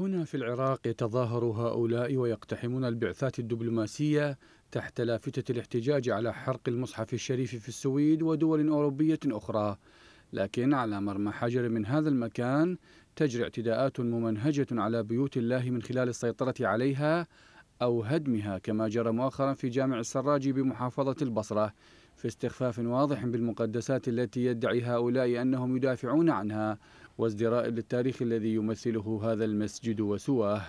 هنا في العراق يتظاهر هؤلاء ويقتحمون البعثات الدبلوماسية تحت لافتة الاحتجاج على حرق المصحف الشريف في السويد ودول أوروبية أخرى. لكن على مرمى حجر من هذا المكان تجري اعتداءات ممنهجة على بيوت الله من خلال السيطرة عليها أو هدمها كما جرى مؤخرا في جامع السراج بمحافظة البصرة. في استخفاف واضح بالمقدسات التي يدعي هؤلاء أنهم يدافعون عنها وازدراء للتاريخ الذي يمثله هذا المسجد وسواه.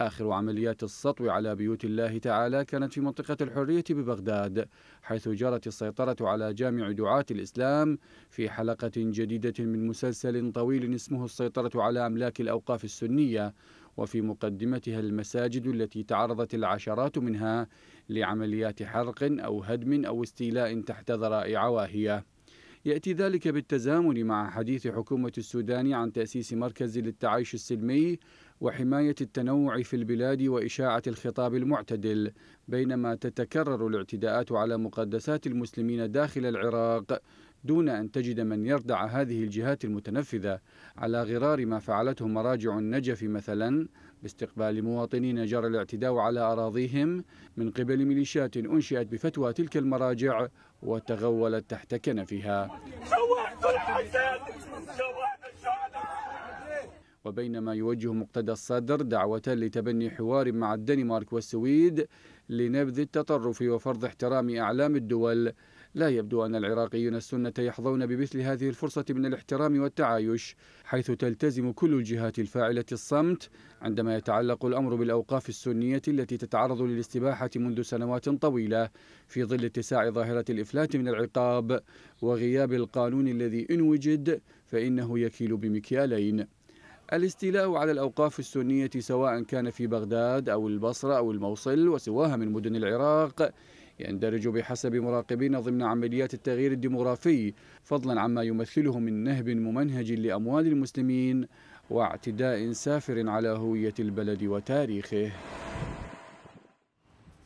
آخر عمليات السطو على بيوت الله تعالى كانت في منطقة الحرية ببغداد حيث جرت السيطرة على جامع دعاة الإسلام في حلقة جديدة من مسلسل طويل اسمه السيطرة على أملاك الأوقاف السنية وفي مقدمتها المساجد التي تعرضت العشرات منها لعمليات حرق أو هدم أو استيلاء تحت ذرائع واهية. يأتي ذلك بالتزامن مع حديث حكومة السودان عن تأسيس مركز للتعايش السلمي وحماية التنوع في البلاد وإشاعة الخطاب المعتدل بينما تتكرر الاعتداءات على مقدسات المسلمين داخل العراق دون أن تجد من يردع هذه الجهات المتنفذة على غرار ما فعلته مراجع النجف مثلا باستقبال مواطنين جرى الاعتداء على أراضيهم من قبل ميليشيات أنشئت بفتوى تلك المراجع وتغولت تحت كنفها. وبينما يوجه مقتدى الصدر دعوة لتبني حوار مع الدنمارك والسويد لنبذ التطرف وفرض احترام أعلام الدول لا يبدو أن العراقيين السنة يحظون بمثل هذه الفرصة من الاحترام والتعايش حيث تلتزم كل الجهات الفاعلة الصمت عندما يتعلق الأمر بالأوقاف السنية التي تتعرض للاستباحة منذ سنوات طويلة في ظل اتساع ظاهرة الإفلات من العقاب وغياب القانون الذي إن وجد فإنه يكيل بمكيالين. الاستيلاء على الأوقاف السنية سواء كان في بغداد أو البصرة أو الموصل وسواها من مدن العراق يندرج بحسب مراقبين ضمن عمليات التغيير الديمغرافي فضلا عما يمثله من نهب ممنهج لأموال المسلمين واعتداء سافر على هوية البلد وتاريخه.